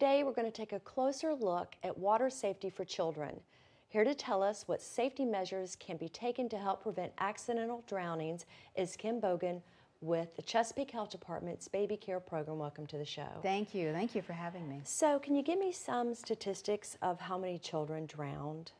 Today we're going to take a closer look at water safety for children. Here to tell us what safety measures can be taken to help prevent accidental drownings is Kim Bogan with the Chesapeake Health Department's Baby Care Program. Welcome to the show. Thank you. Thank you for having me. So, can you give me some statistics of how many children drowned?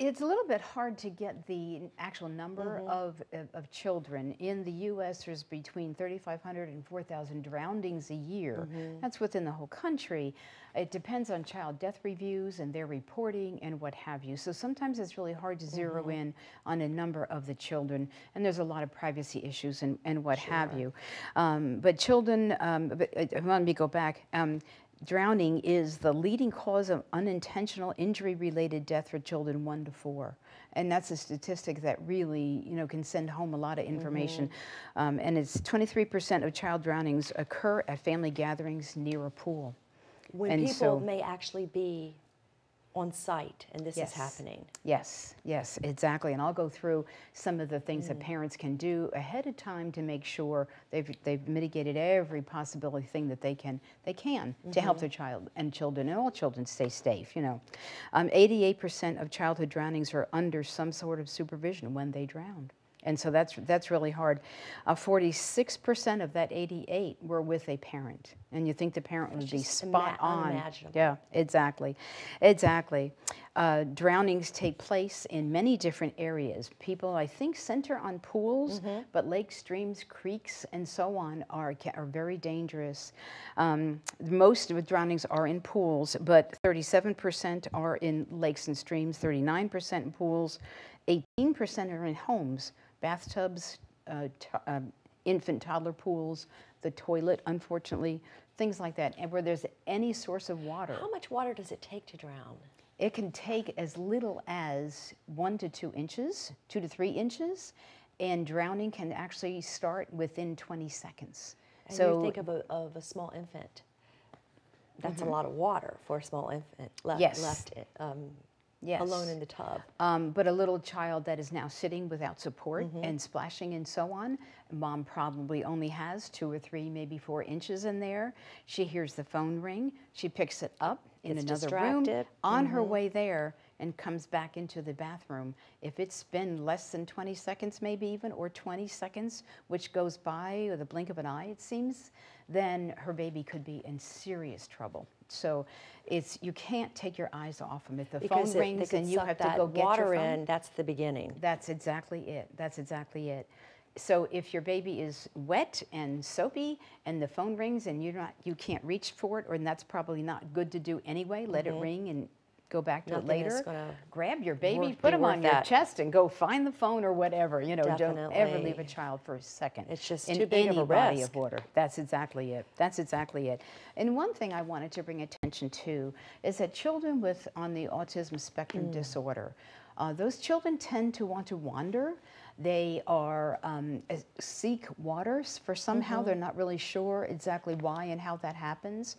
It's a little bit hard to get the actual number mm -hmm. of, of, of, children. In the U.S., there's between 3,500 and 4,000 drownings a year. Mm -hmm. That's within the whole country. It depends on child death reviews and their reporting and what have you. So sometimes it's really hard to 0 mm -hmm. in on a number of the children, and there's a lot of privacy issues and, and what sure. have you. Um, but children, um, but, uh, let me go back. Um, drowning is the leading cause of unintentional injury-related death for children one to four. And that's a statistic that really, you know, can send home a lot of information. Mm -hmm. um, and it's 23% of child drownings occur at family gatherings near a pool. When and people so, may actually be on site and this yes. is happening. Yes, yes, exactly. And I'll go through some of the things mm. that parents can do ahead of time to make sure they've, they've mitigated every possibility thing that they can they can mm -hmm. to help mm-hmm. their child and children and all children stay safe, you know. 88% um, of childhood drownings are under some sort of supervision when they drown. And so that's, that's really hard. 46% uh, of that 88 were with a parent. And you think the parent would be spot on. Yeah, exactly. Exactly. Uh, drownings take place in many different areas. People, I think, center on pools, mm -hmm. but lakes, streams, creeks, and so on are, are very dangerous. Um, most of the drownings are in pools, but 37% are in lakes and streams, 39% in pools, 18% are in homes bathtubs, uh, uh, infant toddler pools, the toilet, unfortunately, things like that, and where there's any source of water. How much water does it take to drown? It can take as little as one to two inches, two to three inches, and drowning can actually start within 20 seconds. And so you think of a, of a small infant. That's mm -hmm. a mm-hmm. lot of water for a small infant left, yes. left um, yes. alone in the tub. Um, but a little child that is now sitting without support mm -hmm. and splashing and so on, mom probably only has two or three, maybe four inches in there. She hears the phone ring. She picks it up in Gets another distracted. room on mm -hmm. her mm-hmm. way there and comes back into the bathroom. If it's been less than 20 seconds, maybe even, or 20 seconds, which goes by with a blink of an eye, it seems, then her baby could be in serious trouble. So it's you can't take your eyes off them. If the because phone it, rings and you have to go get water your phone, in, that's the beginning. That's exactly it. That's exactly it. So if your baby is wet and soapy and the phone rings and you're not you can't reach for it, or that's probably not good to do anyway, let mm -hmm. it mm-hmm. ring and go back to Nothing it later. Grab your baby, put them on your chest, and go find the phone or whatever. You know, Definitely. don't ever leave a child for a second. It's just in too big any of a body risk. of water. That's exactly it. That's exactly it. And one thing I wanted to bring attention to is that children with on the autism spectrum mm. disorder, uh, those children tend to want to wander. They are um, seek waters for somehow mm -hmm. they're not really sure exactly why and how that happens.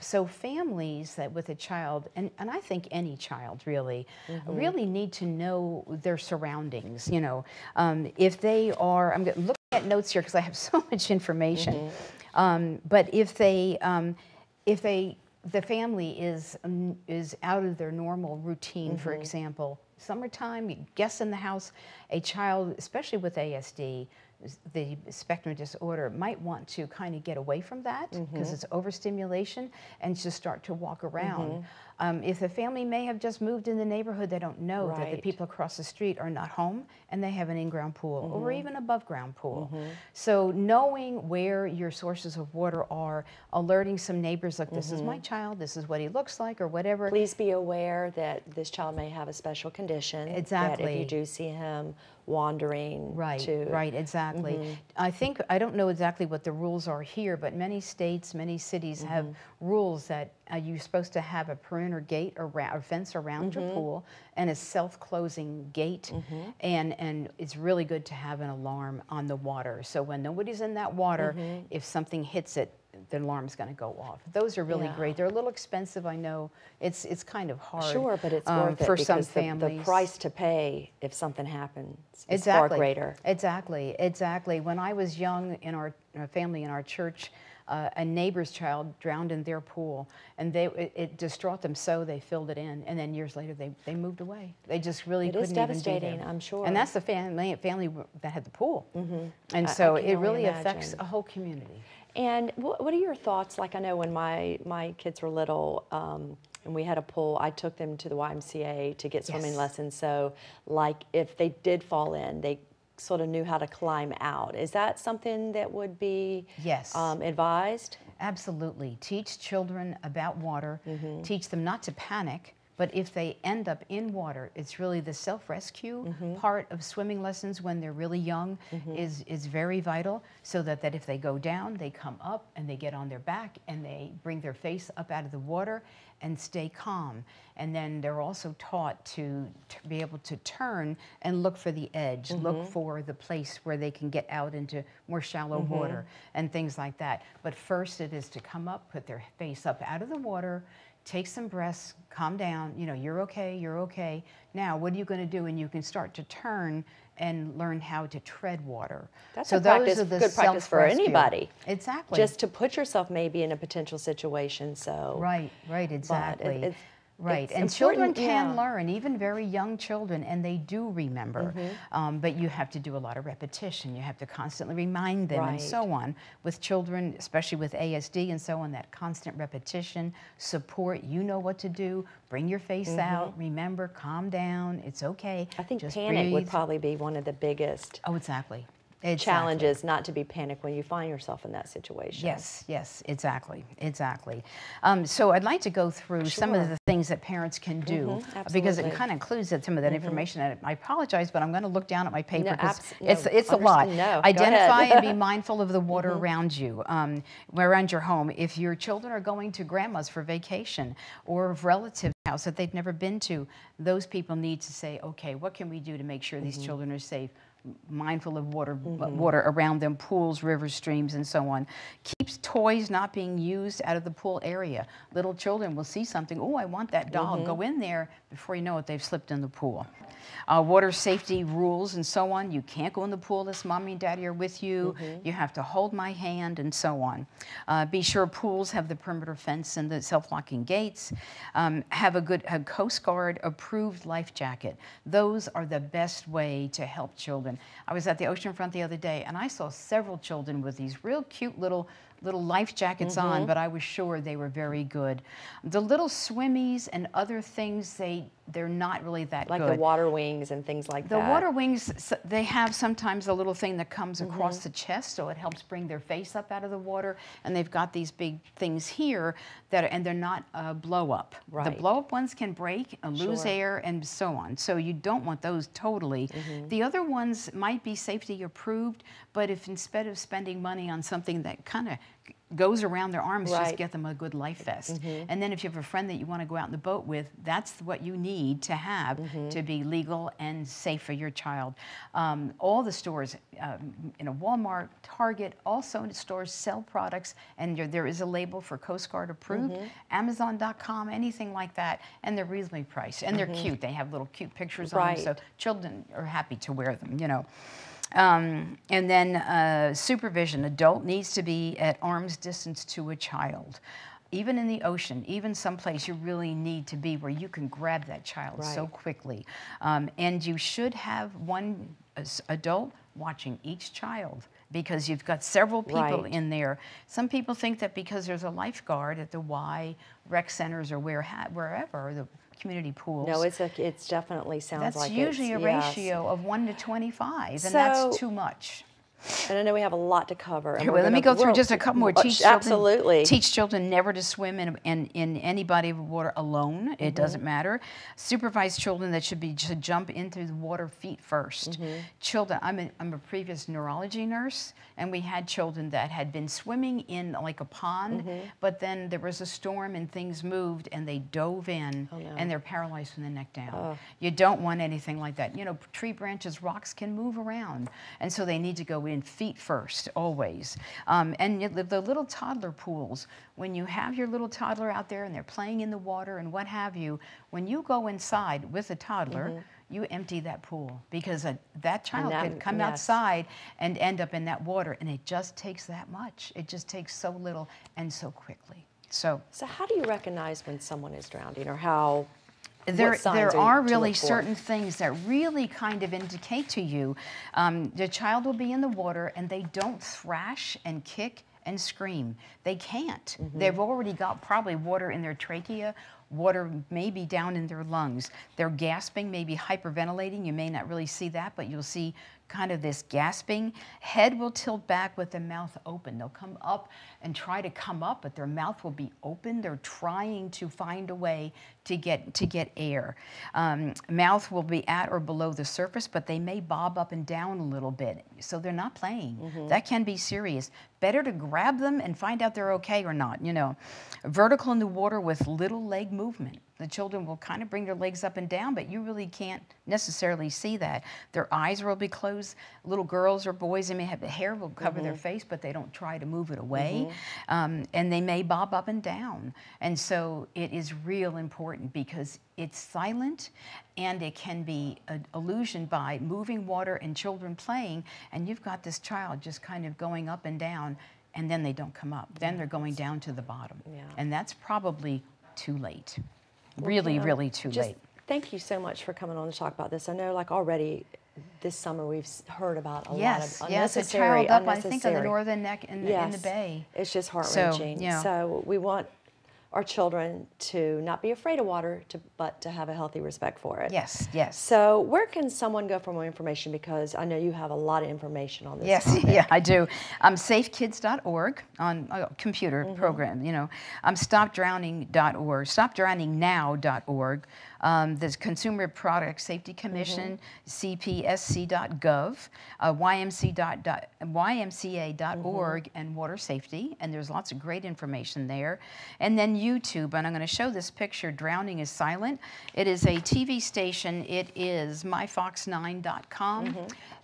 So families that with a child, and, and I think any child really, mm -hmm. really need to know their surroundings. You know, um, if they are, I'm looking at notes here because I have so much information. Mm -hmm. um, but if they, um, if they, the family is um, is out of their normal routine, mm -hmm. for mm-hmm. example, summertime, guests in the house, a child, especially with ASD, the spectrum disorder might want to kind of get away from that because mm -hmm. it's overstimulation and just start to walk around. Mm -hmm. um, if the family may have just moved in the neighborhood, they don't know right. that the people across the street are not home and they have an in-ground pool mm -hmm. or mm-hmm. even above ground pool. Mm-hmm. So knowing where your sources of water are, alerting some neighbors like this is my mm-hmm. child, this is what he looks like or whatever. Please be aware that this child may have a special condition. Exactly. That if you do see him wandering right, to right, exactly. Mm -hmm. I think I don't know exactly what the rules are here, but many states, many cities mm -hmm. have rules that uh, you're supposed to have a perimeter gate or, or fence around mm -hmm. your mm-hmm. pool and a self-closing gate, mm-hmm. and and it's really good to have an alarm on the water. So when nobody's in that water, mm-hmm. if something hits it, the alarm's going to go off. Those are really yeah. great. They're a little expensive, I know. It's it's kind of hard. Sure, but it's um, worth for it some families. The, the, price to pay if something happens is exactly. far greater. Exactly, exactly. When I was young in our, family in our church, uh, a neighbor's child drowned in their pool, and they it, it distraught them so they filled it in, and then years later they, they moved away. They just really It couldn't is even devastating, there. I'm sure. And that's the family family that had the pool, and I- I so it really affects a whole community. And what, what are your thoughts? Like I know when my my kids were little, um, and we had a pool, I took them to the YMCA to get swimming Yes. lessons. So, like if they did fall in, they sort of knew how to climb out. Is that something that would be Yes. um, advised? Absolutely. Teach children about water. Mm-hmm. Teach them not to panic. But if they end up in water, it's really the self-rescue Mm-hmm. part of swimming lessons when they're really young mm-hmm. is, is very vital so that, that if they go down, they come up and they get on their back and they bring their face up out of the water and stay calm. And then they're also taught to, to be able to turn and look for the edge, look mm-hmm. for the place where they can get out into more shallow mm-hmm. water and things like that. But first it is to come up, put their face up out of the water, take some breaths, calm down, you know, you're okay, you're okay. Now, what are you going to do? And you can start to turn and learn how to tread water. That's so a practice, good practice for anybody. Exactly. Just to put yourself maybe in a potential situation. So Right, right, exactly. Right, it's and children can yeah. learn, even very young children, and they do remember. Mm-hmm. Um, but you have to do a lot of repetition. You have to constantly remind them, and so on. With children, especially with ASD and so on, that constant repetition, support. You know what to do. Bring your face out. Remember, calm down. It's okay. I think Just panic would probably be one of the biggest Oh, exactly. Exactly. challenges not to be panicked when you find yourself in that situation. Yes, yes, exactly, exactly. Um, so I'd like to go through some of the things that parents can do Mhm, because it kind of includes that, some of that information. And I apologize, but I'm going to look down at my paper No, because abs- it's no, it's a lot. no, Identify and be mindful of the water around you, um, around your home. If your children are going to grandma's for vacation or of relatives' house that they've never been to, those people need to say, okay, what can we do to make sure these children are safe? Mindful of water water around them pools rivers streams and so on keeps toys not being used out of the pool area. Little children will see something oh i want that doll go in there. Before you know it they've slipped in the pool. Uh, water safety rules and so on. You can't go in the pool unless mommy and daddy are with you. You have to hold my hand and so on. Uh, be sure pools have the perimeter fence and the self-locking gates. Um, have a good a coast guard approved life jacket. Those are the best way to help children i was at the ocean front the other day and i saw several children with these real cute little little life jackets Mm-hmm. on but i was sure they were very good the little swimmies and other things they they're not really that good. Like good the water wings and things like the that. The water wings, they have sometimes a little thing that comes across Mm-hmm. the chest, so it helps bring their face up out of the water. And they've got these big things here that, are, and they're not uh, blow up. Right. The blow up ones can break, and lose Sure. air, and so on. So you don't want those totally. Mm-hmm. The other ones might be safety approved, but if instead of spending money on something that kind of goes around their arms, just Right. Mm-hmm. get them a good life vest. And then if you have a friend that you want to go out in the boat with, that's what you need to have Mm-hmm. to be legal and safe for your child. Um, all the stores, um, you know, Walmart, Target, also stores sell products, and there, there is a label for Coast Guard approved. Mm-hmm. Amazon.com, anything like that, and they're reasonably priced, and they're cute. They have little cute pictures on them, so Mm-hmm. Children are happy to wear them. You know. Um, and then uh, supervision. Adult needs to be at arm's distance to a child. Even in the ocean, even someplace you really need to be where you can grab that child so quickly. Um, and you should have one adult watching each child because you've got several people Right. in there. Some people think that because there's a lifeguard at the Y rec centers or where wherever the community pools. No, it's a, it's definitely sounds that's like usually a yes. ratio of one to twenty-five, and So- that's too much. And I know we have a lot to cover. Here, well, let me go through just a couple more. Teach children, Absolutely. Teach children never to swim in, in, in any body of water alone. It doesn't matter. Supervise children that should be should jump into the water feet 1st Mm-hmm. Children. I'm a, I'm a previous neurology nurse, and we had children that had been swimming in like a pond, Mm-hmm. but then there was a storm and things moved, and they dove in, Oh, no. and they're paralyzed from the neck down. Oh. You don't want anything like that. You know, tree branches, rocks can move around, and so they need to go in feet first, always. Um, and the, the little toddler pools, when you have your little toddler out there and they're playing in the water and what have you, when you go inside with a toddler, you empty that pool because uh, that child that- could come yes. outside and end up in that water, and it just takes that much. It just takes so little and so quickly. So So how do you recognize when someone is drowning or how? There, there are really certain things that really kind of indicate to you um, the child will be in the water and they don't thrash and kick and scream. They can't. Mm-hmm. They've already got probably water in their trachea, water maybe down in their lungs. They're gasping, maybe hyperventilating. You may not really see that, but you'll see kind of this gasping. Head will tilt back with the mouth open. They'll come up and try to come up, but their mouth will be open. They're trying to find a way to get to get air. Um, mouth will be at or below the surface, but they may bob up and down a little bit. So they're not playing. That can be serious. Better to grab them and find out they're okay or not. You know, vertical in the water with little leg movement. The children will kind of bring their legs up and down, but you really can't necessarily see that. Their eyes will be closed. Little girls or boys, they may have the hair will cover their face, but they don't try to move it away. Um, and they may bob up and down. And so it is real important because it's silent and it can be an illusion by moving water and children playing. And you've got this child just kind of going up and down, and then they don't come up. Then they're going down to the bottom. Yeah. And that's probably too late. Really, Yeah, really too just late. Thank you so much for coming on to talk about this. I know, like already this summer, we've heard about a Yes, lot of yes, unnecessary, child up, I think, on the northern neck in, the- in the bay. It's just heart So, wrenching. yeah. So we want our children to not be afraid of water, to, but to have a healthy respect for it. Yes, yes. So where can someone go for more information? Because I know you have a lot of information on this. Yes, topic. yeah, I do. Um, safekids.org on a computer Mm-hmm. program, you know. Um, stopdrowning.org, stopdrowningnow.org. Um, the Consumer Product Safety Commission, Mm-hmm. cpsc.gov, uh, YMC dot, dot, ymca.org, Mm-hmm. and water safety. And there's lots of great information there. And then YouTube, and I'm going to show this picture, Drowning is Silent. It is a TV station. It is myfox9.com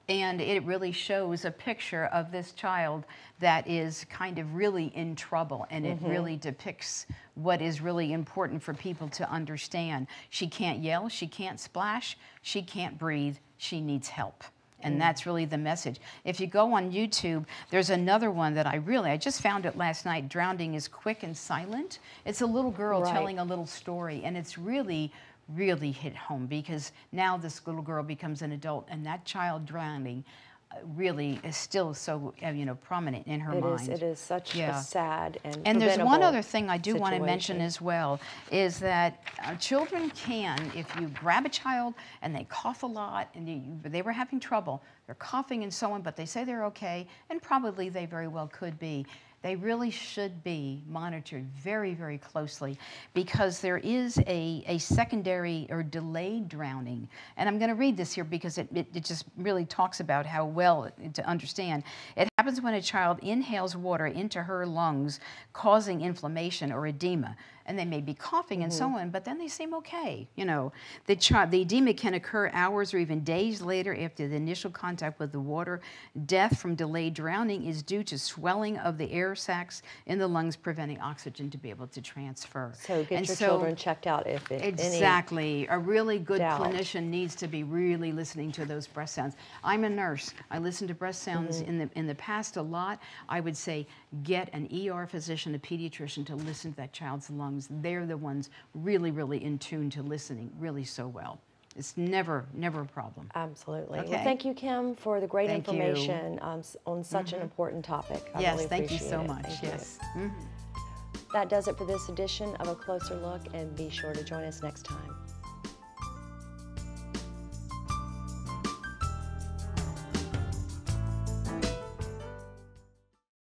and it really shows a picture of this child that is kind of really in trouble and it mm-hmm. really depicts what is really important for people to understand. She can't yell she can't splash she can't breathe she needs help. And mm. that's really the message. If you go on youtube there's another one that i really i just found it last night drowning is quick and silent. It's a little girl Right. telling a little story and it's really really hit home because now this little girl becomes an adult and that child drowning uh, really is still so uh, you know prominent in her It mind. is. It is such Yeah. a sad and And there's one other thing I do want to mention as well is that uh, children can, if you grab a child and they cough a lot and you, they were having trouble, they're coughing and so on, but they say they're okay, and probably they very well could be. They really should be monitored very, very closely because there is a, a secondary or delayed drowning. And I'm going to read this here because it, it, it just really talks about how well to understand. It happens when a child inhales water into her lungs, causing inflammation or edema. And they may be coughing and so on, but then they seem okay. You know, the, the edema can occur hours or even days later after the initial contact with the water. Death from delayed drowning is due to swelling of the air sacs in the lungs, preventing oxygen to be able to transfer. So get And your so- children checked out if it, Exactly. A really good doubt. clinician needs to be really listening to those breath sounds. I'm a nurse. I listen to breath sounds Mm-hmm. in the in the past a lot. I would say get an ER physician, a pediatrician to listen to that child's lungs. They're the ones really, really in tune to listening really so well. It's never, never a problem. Absolutely. Okay. Well, thank you, Kim, for the great Thank information um, on such an important topic. I yes, really thank you so it. much. Thank you. yes. Mhm. That does it for this edition of A Closer Look, and be sure to join us next time.